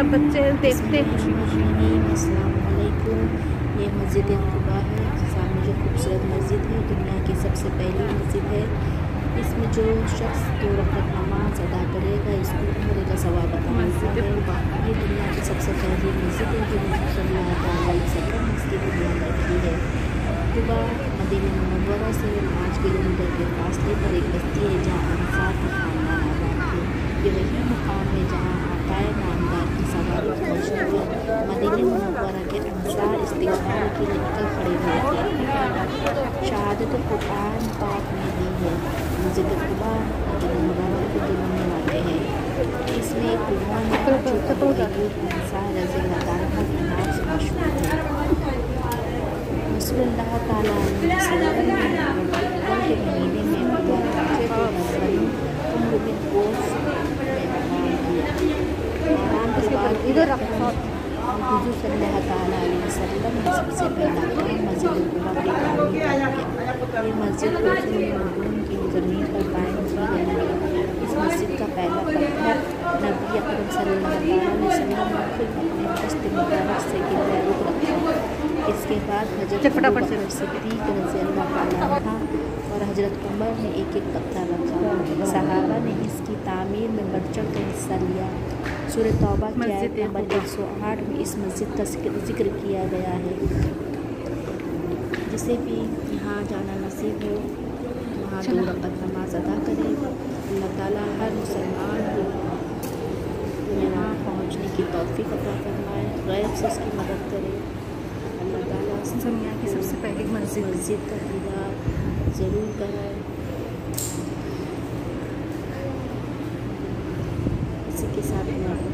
سب بچے دیکھتے ہیں۔ خوشی خوشی السلام علیکم۔ یہ مسجد قبا ہے۔ سامنے جو خوبصورت مسجد ہے۔ دنیا کی سب سے پہلی مسجد ہے۔ اس میں جو شخص دو رکعت نماز ادا کرے گا اس کو عمرے کا ثواب عطا ملتا ہے۔ یہ دنیا کی سب سے پہلی مسجد ہے جو صلی اللہ علیہ وسلم اس کی دنیا میں رکھی ہے۔ قبا مدینہ منورہ سے پانچ کلو میٹر کے فاصلے پر ایک بستی ہے جہاں انصار کا خاندان آباد تھے یہ وہی مقام ہے جہاں آقائے نامدار کی سواری موجود ہے مدینہ منورہ کے انصار استقبال کے لیے نکل کھڑے ہوئے تھے شہادت قرآن پاک میں دی ہے مسجد قبا مدینہ کے دلوں میں واقع ہے اس میں ایک قرآن ایوب انصار رضی اللہ عنہ کے نام سے مشہور ہے رسول اللہ تعالیٰ علیہ وسلم کے مہینے میں عمر بن میں مقام کیا کے بعد ادھر رکھا حضور صلی اللہ تعالیٰ علیہ وسلم نے سب سے پہلا کام مسجد قبا کی تعمیر کیا یہ مسجد رسول مردون کی زمین پر قائم کی گئی ہے اس مسجد کا پہلا پتھر نبی اکرم صلی اللہ علیہ وسلم نے خود اپنے دست مبارک سے گرہ رخ رکھا اس کے بعد حضرت فٹافٹ سے صدیق رضی اللہ تعالیٰ عنہ اور حضرت عمر نے ایک ایک پتھر رکھا۔ صحابہ نے اس کی تعمیر میں بڑھ چڑھ کر حصہ لیا۔ سورہ توبہ کی آیت نمبر۔ ایک سو آٹھ میں اس مسجد کا ذکر کیا گیا ہے۔ جسے بھی یہاں جانا نصیب ہو وہاں دو رقط نماز ادا کرے اللہ تعالیٰ ہر مسلمان کو یہاں پہنچنے کی توفیق عطا فرمائے غیب سے اس کی مدد کرے۔ اللہ تعالیٰ دنیا کی سب سے پہلی مسجد۔ مسجد کا دیدار ضرور کرائے۔ اسی کے ساتھ میں